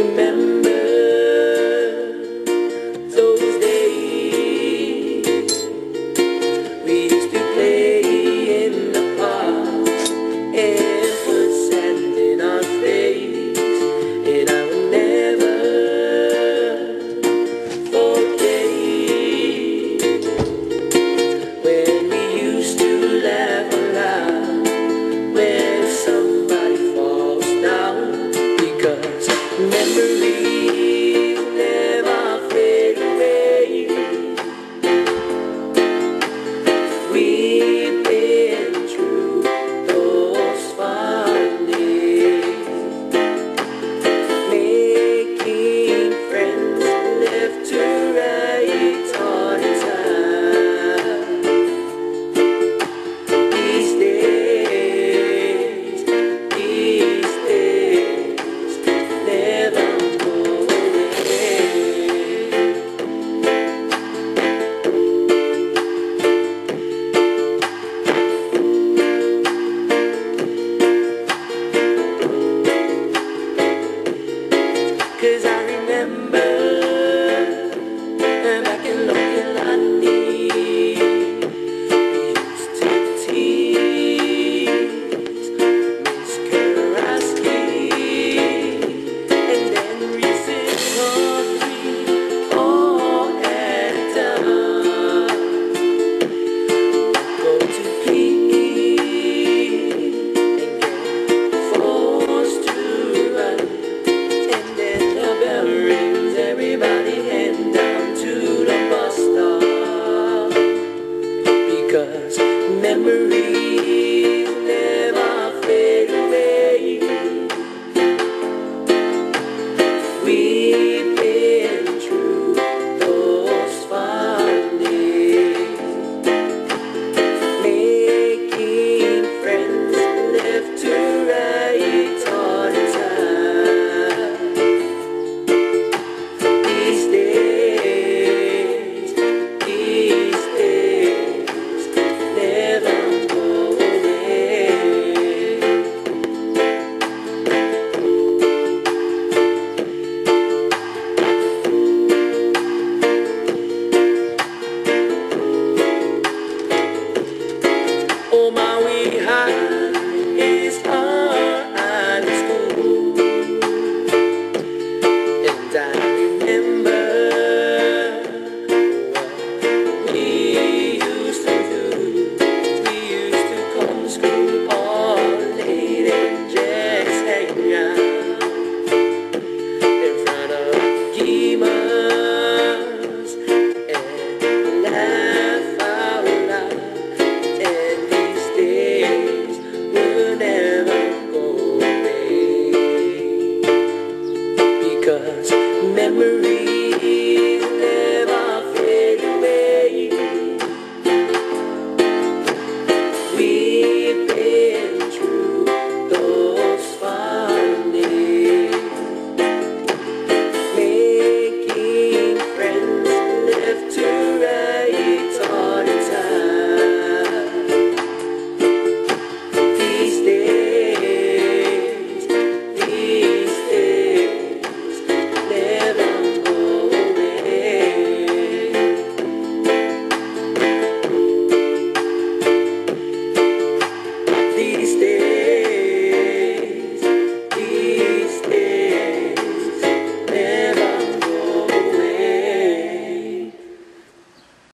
Do